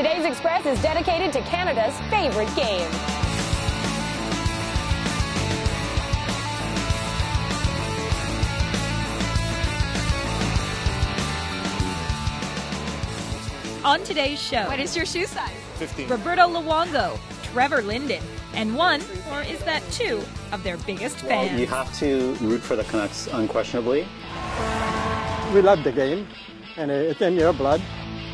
Today's Express is dedicated to Canada's favorite game. On today's show, What is your shoe size? 15. Roberto Luongo, Trevor Linden, and one, or is that two, of their biggest fans. You have to root for the Canucks unquestionably. we love the game, and it's in your blood.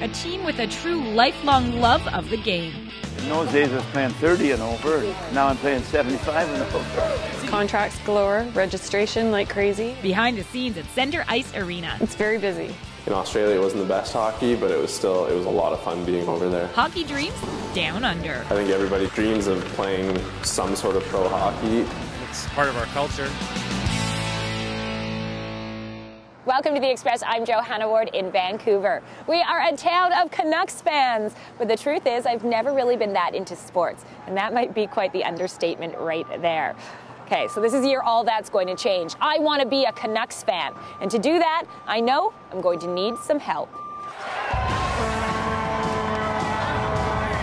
A team with a true lifelong love of the game. In those days, I was playing 30 and over. Now I'm playing 75 and over. Contracts galore, registration like crazy. Behind the scenes at Center Ice Arena. It's very busy. In Australia, it wasn't the best hockey, but it was still it was a lot of fun being over there. Hockey dreams down under. I think everybody dreams of playing some sort of pro hockey. It's part of our culture. Welcome to the Express. I'm Johanna Ward in Vancouver. We are a town of Canucks fans, but the truth is, I've never really been that into sports, and that might be quite the understatement right there. Okay, so this is year all that's going to change. I want to be a Canucks fan, and to do that, I know I'm going to need some help.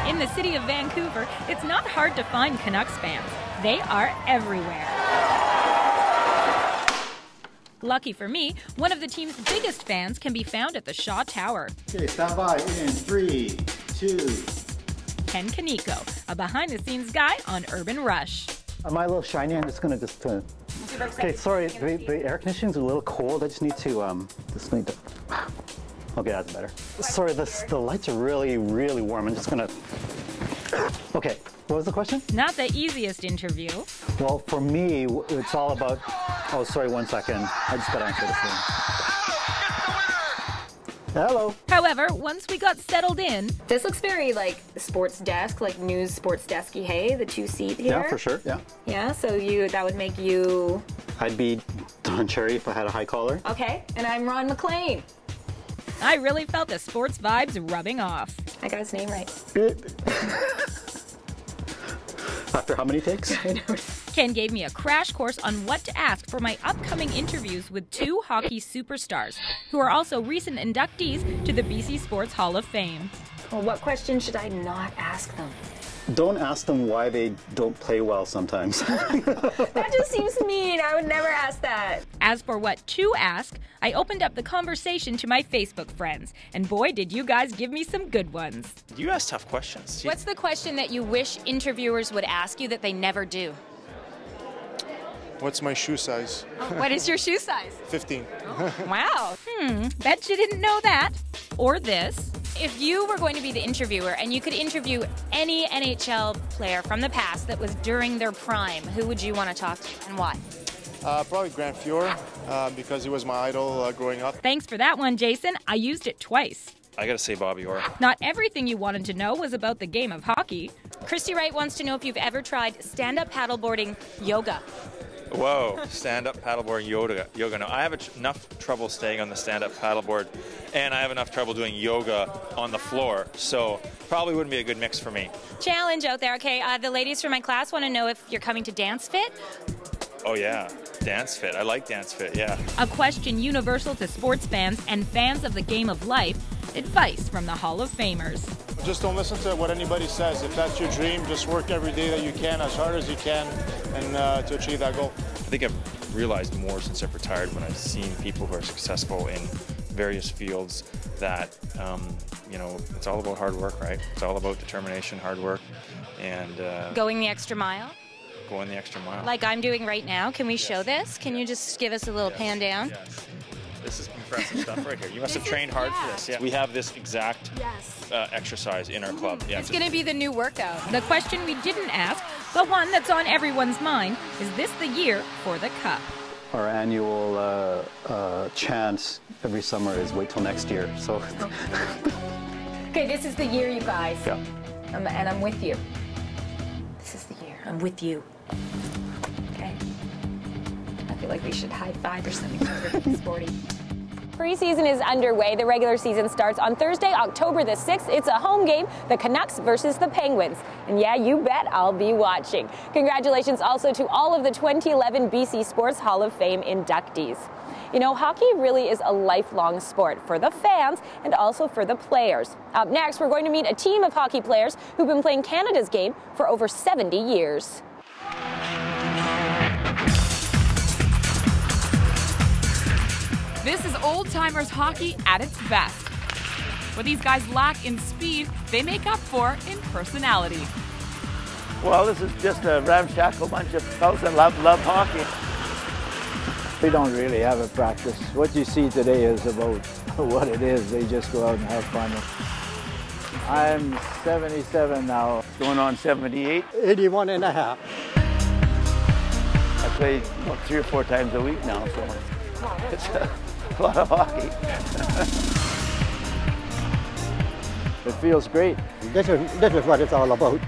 In the city of Vancouver, it's not hard to find Canucks fans. They are everywhere. Lucky for me, one of the team's biggest fans can be found at the Shaw Tower. Okay, stand by in three, two. Ken Kaneko, a behind the scenes guy on Urban Rush. Am I a little shiny? I'm just gonna just. Uh... Okay, sorry. The, the air conditioning's a little cold. I just need to um. Just need to. Okay, that's better. Sorry, the the lights are really really warm. I'm just gonna. Okay, what was the question? Not the easiest interview. Well, for me, it's all about. Oh, sorry, one second. I just gotta answer this one. Hello. However, once we got settled in, This looks very like sports desk, like news sports desky. Hey, the two seat here. Yeah, for sure. Yeah. Yeah, so you that would make you I'd be Don Cherry if I had a high collar. okay. And I'm Ron MacLean. I really felt the sports vibes rubbing off. I got his name right. After how many takes? Ken gave me a crash course on what to ask for my upcoming interviews with two hockey superstars, who are also recent inductees to the BC Sports Hall of Fame. Well, what question should I not ask them? Don't ask them why they don't play well sometimes. That just seems mean. I would never ask that. As for what to ask, I opened up the conversation to my Facebook friends, and boy, did you guys give me some good ones. You ask tough questions. What's the question that you wish interviewers would ask you that they never do? What's my shoe size? What is your shoe size? 15. Wow. Hmm, bet you didn't know that. Or this. If you were going to be the interviewer and you could interview any NHL player from the past that was during their prime, who would you want to talk to and why? Uh, probably Grant Fuhr uh, because he was my idol uh, growing up. Thanks for that one, Jason. I used it twice. I gotta say Bobby Orr. Not everything you wanted to know was about the game of hockey. Christy Wright wants to know if you've ever tried stand up paddleboarding yoga. Whoa, stand up paddleboard yoga. Yoga. No, I have tr- enough trouble staying on the stand up paddleboard, and I have enough trouble doing yoga on the floor. So probably wouldn't be a good mix for me. Challenge out there. Okay, uh, the ladies from my class want to know if you're coming to Dance Fit. Oh yeah, dance fit. I like dance fit. Yeah. A question universal to sports fans and fans of the game of life. Advice from the Hall of Famers. Just don't listen to what anybody says. If that's your dream, just work every day that you can, as hard as you can, and uh, to achieve that goal. I think I've realized more since I've retired when I've seen people who are successful in various fields that um, you know it's all about hard work, right? It's all about determination, hard work, and uh, Going the extra mile, going the extra mile. like I'm doing right now. Can we show this? Can you just give us a little pan down? Yes. This is impressive stuff right here. You must have trained hard for this. Yeah. We have this exact uh, exercise in our club. Yeah. It's going to be the new workout. The question we didn't ask, but one that's on everyone's mind, is this the year for the Cup? Our annual uh, uh, chant every summer is wait till next year. So Okay, this is the year, you guys. yeah. Um, and I'm with you. This is the year. I'm with you. Okay. I feel like we should high five or something. 'cause we're sporty. Preseason is underway. The regular season starts on Thursday, October the 6th. It's a home game, the Canucks versus the Penguins. And yeah, you bet I'll be watching. Congratulations also to all of the 2011 BC Sports Hall of Fame inductees. You know, hockey really is a lifelong sport for the fans and also for the players. Up next, we're going to meet a team of hockey players who've been playing Canada's game for over 70 years. This is old timers hockey at its best. What these guys lack in speed, they make up for in personality. Well, this is just a ramshackle bunch of fellas that love, love hockey. We don't really have a practice. What you see today is about what it is. They just go out and have fun. I'm 77 now. Going on 78. 81 and a half. I play about three or four times a week now, so it's a lot of hockey. it feels great. This is, this is what it's all about.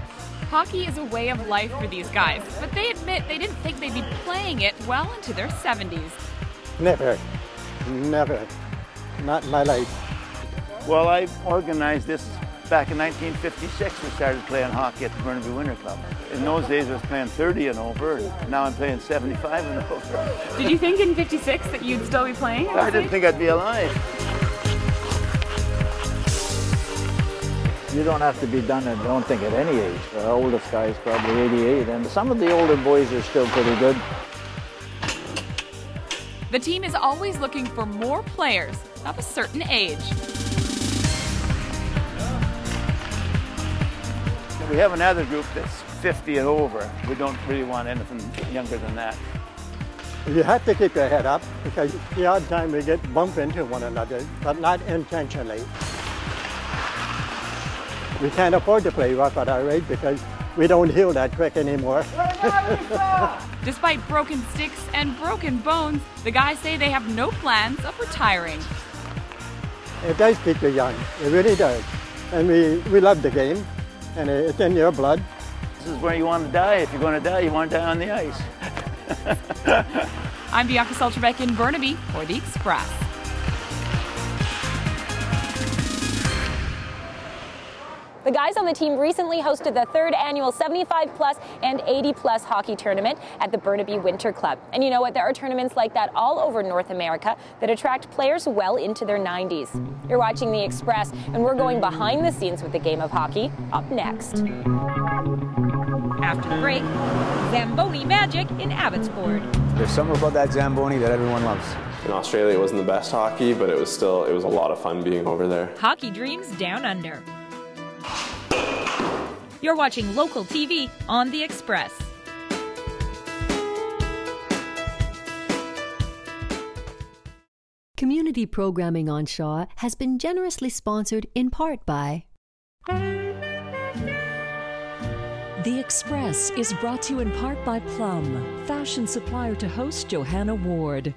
Hockey is a way of life for these guys, but they admit they didn't think they'd be playing it well into their 70s. Never. Never. Not in my life. Well, I organized this back in 1956. We started playing hockey at the Burnaby Winter Club. In those days, I was playing 30 and over, and now I'm playing 75 and over. Did you think in 56 that you'd still be playing? I didn't think I'd be alive. You don't have to be done, I don't think, at any age. The oldest guy is probably 88, and some of the older boys are still pretty good. The team is always looking for more players of a certain age. We have another group that's 50 and over. We don't really want anything younger than that. You have to keep your head up because the odd time we get bump into one another, but not intentionally. We can't afford to play rough at our age because we don't heal that quick anymore. Despite broken sticks and broken bones, the guys say they have no plans of retiring. It does keep you young. It really does. And we, we love the game, and it's in your blood. This is where you want to die. If you're going to die, you want to die on the ice. I'm Bianca Solterbeck in Burnaby for The Express. The guys on the team recently hosted the third annual 75 plus and 80 plus hockey tournament at the Burnaby Winter Club. And you know what? There are tournaments like that all over North America that attract players well into their 90s. You're watching The Express, and we're going behind the scenes with the game of hockey up next. After the break, Zamboni magic in Abbotsford. There's something about that Zamboni that everyone loves. In Australia, it wasn't the best hockey, but it was still it was a lot of fun being over there. Hockey dreams down under. You're watching local TV on The Express. Community programming on Shaw has been generously sponsored in part by. The Express is brought to you in part by Plum, fashion supplier to host Johanna Ward.